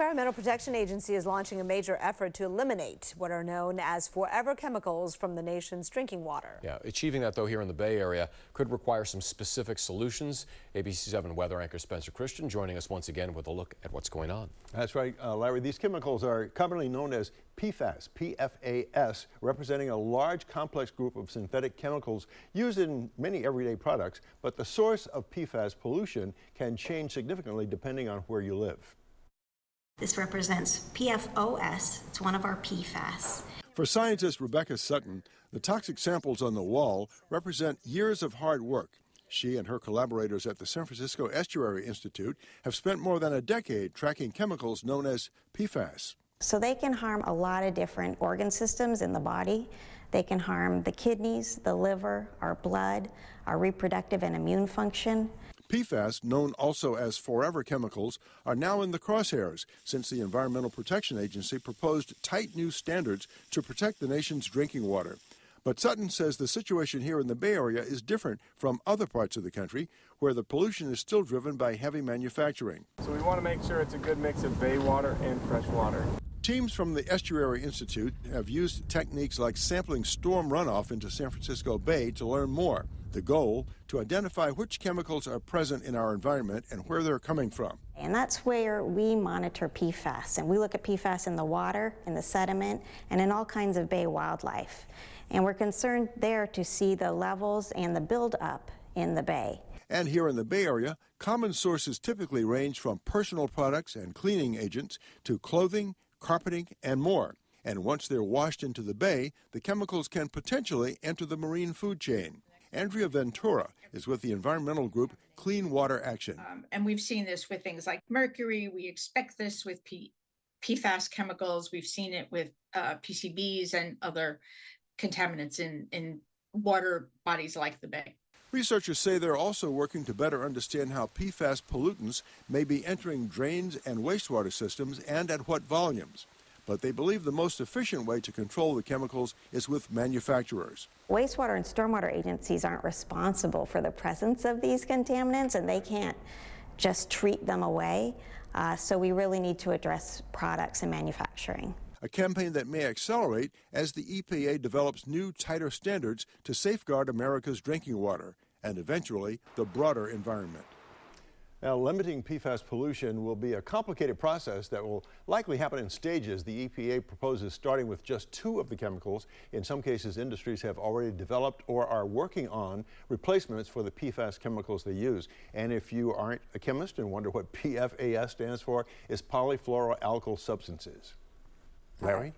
Environmental Protection Agency is launching a major effort to eliminate what are known as forever chemicals from the nation's drinking water. Yeah, achieving that, though, here in the Bay Area could require some specific solutions. ABC 7 weather anchor Spencer Christian joining us once again with a look at what's going on. That's right, uh, Larry. These chemicals are commonly known as PFAS, PFAS, representing a large complex group of synthetic chemicals used in many everyday products. But the source of PFAS pollution can change significantly depending on where you live. This represents PFOS. It's one of our PFAS. For scientist Rebecca Sutton, the toxic samples on the wall represent years of hard work. She and her collaborators at the San Francisco Estuary Institute have spent more than a decade tracking chemicals known as PFAS. So they can harm a lot of different organ systems in the body. They can harm the kidneys, the liver, our blood, our reproductive and immune function. PFAS, known also as forever chemicals, are now in the crosshairs since the Environmental Protection Agency proposed tight new standards to protect the nation's drinking water. But Sutton says the situation here in the Bay Area is different from other parts of the country where the pollution is still driven by heavy manufacturing. So we want to make sure it's a good mix of bay water and fresh water. Teams from the Estuary Institute have used techniques like sampling storm runoff into San Francisco Bay to learn more. The goal, to identify which chemicals are present in our environment and where they're coming from. And that's where we monitor PFAS. And we look at PFAS in the water, in the sediment, and in all kinds of bay wildlife. And we're concerned there to see the levels and the buildup in the bay. And here in the Bay Area, common sources typically range from personal products and cleaning agents to clothing, carpeting, and more. And once they're washed into the bay, the chemicals can potentially enter the marine food chain. Andria Ventura is with the environmental group Clean Water Action. Um, and we've seen this with things like mercury. We expect this with P- PFAS chemicals. We've seen it with uh, PCBs and other contaminants in, in water bodies like the bay. Researchers say they're also working to better understand how PFAS pollutants may be entering drains and wastewater systems and at what volumes but they believe the most efficient way to control the chemicals is with manufacturers. Wastewater and stormwater agencies aren't responsible for the presence of these contaminants, and they can't just treat them away. Uh, so we really need to address products and manufacturing. A campaign that may accelerate as the EPA develops new, tighter standards to safeguard America's drinking water and eventually the broader environment. Now, limiting PFAS pollution will be a complicated process that will likely happen in stages. The EPA proposes starting with just two of the chemicals. In some cases, industries have already developed or are working on replacements for the PFAS chemicals they use. And if you aren't a chemist and wonder what PFAS stands for, it's polyfluoroalkyl substances. Larry?